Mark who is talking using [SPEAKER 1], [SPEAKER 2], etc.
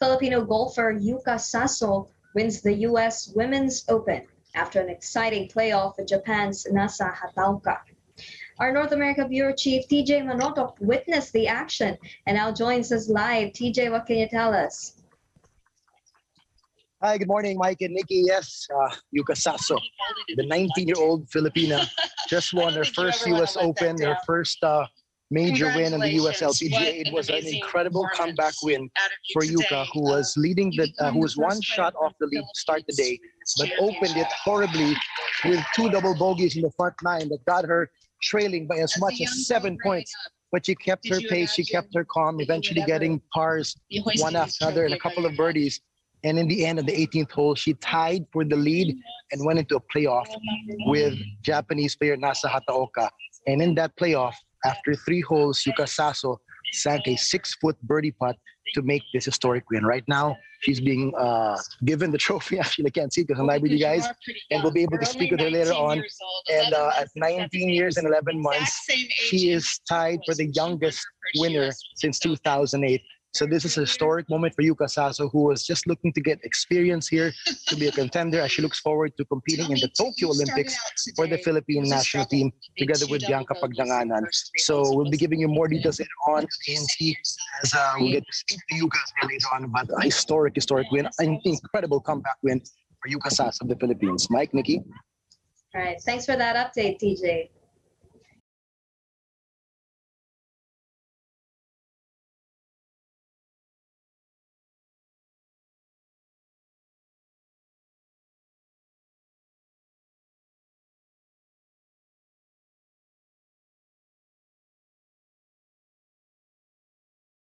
[SPEAKER 1] Filipino golfer Yuka Saso wins the U.S. Women's Open after an exciting playoff with Japan's Nasa Hataoka. Our North America Bureau Chief TJ Manotok witnessed the action and now joins us live. TJ, what can you tell us?
[SPEAKER 2] Hi, good morning, Mike and Nikki. Yes, uh, Yuka Saso, the 19-year-old Filipina, just won her first U.S. Open, her first uh, major win in the U.S. LPGA. It was an incredible comeback win for Yuka, who was leading the, uh, who was one shot off the lead to start the day, but opened it horribly with two double bogeys in the front nine that got her trailing by as much as seven points. But she kept her pace, she kept her calm, eventually getting pars one after another and a couple of birdies. And in the end of the 18th hole, she tied for the lead and went into a playoff with Japanese player Nasa Hataoka. And in that playoff, after three holes, Yuka Saso sank a six-foot birdie putt to make this historic win. Right now, she's being uh, given the trophy. Actually, I can't see because I'm live with you guys. And we'll be able to speak with her later on. And uh, at 19 years and 11 months, she is tied for the youngest winner since 2008. So this is a historic moment for Yuka Saso, who was just looking to get experience here to be a contender as she looks forward to competing in the Tokyo Olympics for the Philippine national team together with Bianca Pagdanganan. So we'll be giving you more details later on ANC as uh, we'll get to speak to Yuka later on about a historic, historic win, an incredible comeback win for Yuka Saso of the Philippines. Mike, Nikki.
[SPEAKER 1] All right, thanks for that update, TJ.